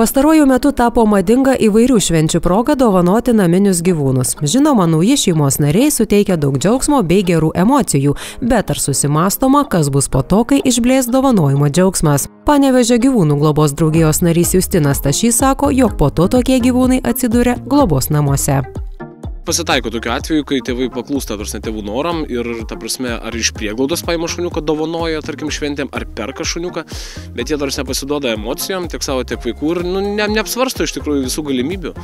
Pastaruoju metu tapo madinga įvairių švenčių proga dovanoti naminius gyvūnus. Žinoma, nauji šeimos nariai suteikia daug džiaugsmo bei gerų emocijų, bet ar susimastoma, kas bus po to, kai išblės dovanojimo džiaugsmas. Panevežė gyvūnų globos draugijos narys Justinas Tašys sako, jog po to tokie gyvūnai atsiduria globos namuose pasitaiko tokiu atveju, kai tėvai paklūsta, tarsi tėvų noram ir, ta prasme, ar iš prieglaudos paima šuniuką dovanoja, tarkim, šventėm, ar perka šuniuką, bet jie tarsi nepasiduoda emocijom, tiek savo, tiek vaikų ir nu, ne, neapsvarsto iš tikrųjų visų galimybių.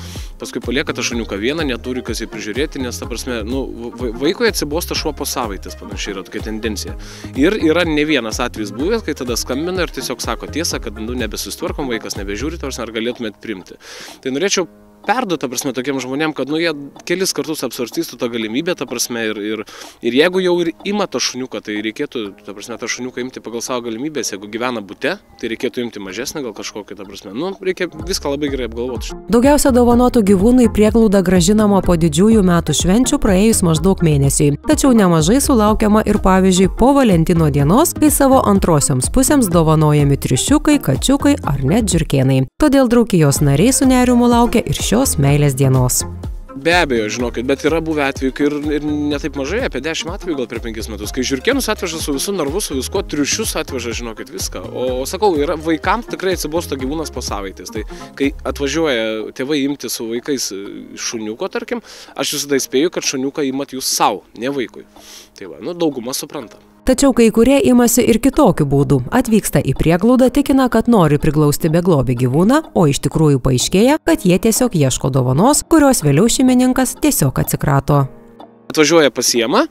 Paskui palieka tą šuniuką vieną, neturi kas jį prižiūrėti, nes, ta prasme, nu, vaikui atsibosta šuo po savaitės, panašiai yra tokia tendencija. Ir yra ne vienas atvejis buvęs, kai tada skambina ir tiesiog sako tiesą, kad nu, nebesustvarkom, vaikas nebežiūri, tarsi ar galėtumėt primti. Tai norėčiau perduot, ta prasme, tokiem žmonėm, kad, nu, jie kelis kartus apsvarstystų tą galimybę, ta prasme, ir, ir, ir jeigu jau ir ima tą šuniuką, tai reikėtų, ta prasme, tą šuniuką imti pagal savo galimybės, jeigu gyvena būte, tai reikėtų imti mažesnį, gal kažkokį, ta prasme, nu, reikia viską labai gerai apgalvoti. Daugiausia dovanotų gyvūnų į prieglaudą gražinama po didžiųjų metų švenčių praėjus maždaug mėnesiui. Tačiau nemažai sulaukiama ir pavyzdžiui po Valentino dienos, kai savo antrosioms pusėms dovanojami trišiukai, kačiukai ar net žirkienai. Todėl draugijos nariai su nerimu laukia ir šio šios meilės dienos. Be abejo, žinokit, bet yra buvę atvejų ir, ir netaip mažai, apie 10 atvejų gal per 5 metus, kai žiūrkėnus atveža su visų narvu, su visko, triušius atveža, žinokit, viską. O, o sakau, yra, vaikams tikrai atsibosto gyvūnas po savaitės. Tai kai atvažiuoja tėvai imti su vaikais šuniuko, tarkim, aš visada įspėju, kad šuniuką imat jūs savo, ne vaikui. Tai va, nu, dauguma supranta. Tačiau kai kurie imasi ir kitokių būdų. Atvyksta į prieglaudą, tikina, kad nori priglausti beglobį gyvūną, o iš tikrųjų paaiškėja, kad jie tiesiog ieško dovanos, kurios vėliau šeimininkas tiesiog atsikrato. Atvažiuoja pasiema,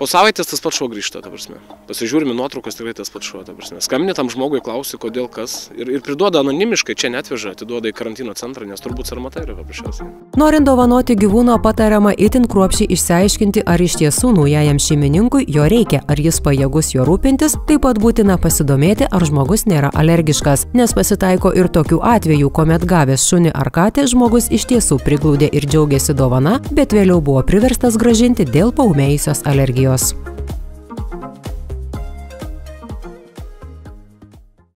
Po savaitės tas pats šuo grįžta, ta prasme. Pasižiūrime nuotraukas, tikrai tas pats šuo, ta prasme. Skambini tam žmogui, klausi, kodėl kas. Ir, ir priduoda anonimiškai, čia netveža, atiduoda į karantino centrą, nes turbūt sarmata yra paprasčiausiai. Norint dovanoti gyvūno patariama itin kruopšiai išsiaiškinti, ar iš tiesų naujajam šeimininkui jo reikia, ar jis pajėgus jo rūpintis, taip pat būtina pasidomėti, ar žmogus nėra alergiškas, nes pasitaiko ir tokių atvejų, kuomet gavęs šunį ar katę žmogus iš tiesų priglaudė ir džiaugiasi dovana, bet vėliau buvo priverstas gražinti dėl paumėjusios alergijos. maravilhoso.